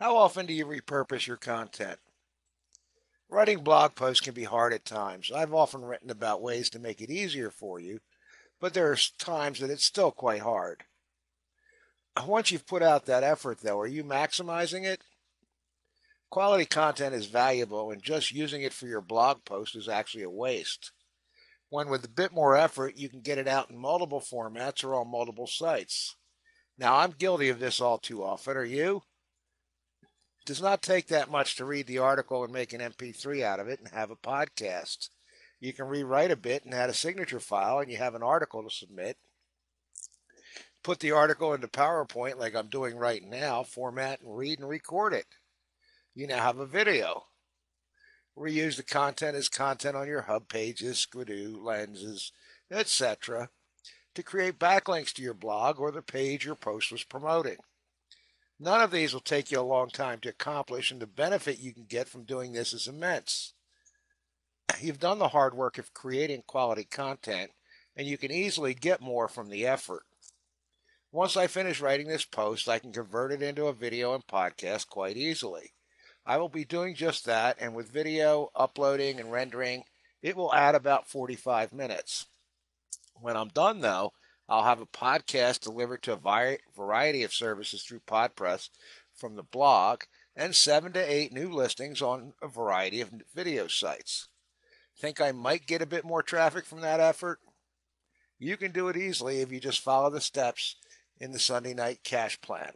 How often do you repurpose your content? Writing blog posts can be hard at times. I've often written about ways to make it easier for you, but there are times that it's still quite hard. Once you've put out that effort, though, are you maximizing it? Quality content is valuable, and just using it for your blog post is actually a waste. When with a bit more effort, you can get it out in multiple formats or on multiple sites. Now, I'm guilty of this all too often. Are you? It does not take that much to read the article and make an MP3 out of it and have a podcast. You can rewrite a bit and add a signature file, and you have an article to submit. Put the article into PowerPoint like I'm doing right now, format and read and record it. You now have a video. Reuse the content as content on your HubPages, Squidoo, lenses, etc. to create backlinks to your blog or the page your post was promoting. None of these will take you a long time to accomplish, and the benefit you can get from doing this is immense. You've done the hard work of creating quality content, and you can easily get more from the effort. Once I finish writing this post, I can convert it into a video and podcast quite easily. I will be doing just that, and with video, uploading, and rendering, it will add about 45 minutes. When I'm done, though, I'll have a podcast delivered to a variety of services through PodPress from the blog and seven to eight new listings on a variety of video sites. Think I might get a bit more traffic from that effort? You can do it easily if you just follow the steps in the Sunday night cash plan.